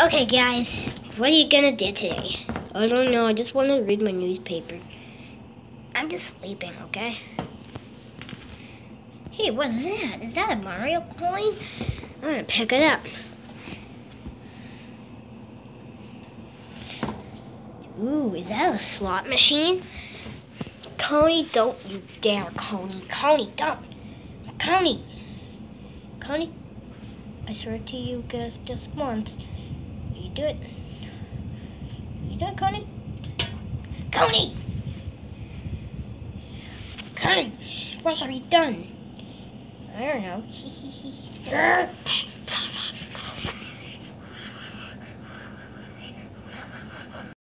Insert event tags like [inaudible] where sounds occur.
Okay, guys, what are you gonna do today? I don't know. I just want to read my newspaper. I'm just sleeping, okay? Hey, what is that? Is that a Mario coin? I'm gonna pick it up. Ooh, is that a slot machine? Coney, don't you dare, Coney. Coney, don't. Coney. Coney, I swear to you guys just once. You do it. You do it, Coney. Coney! Coney, what have you done? I don't know. [laughs]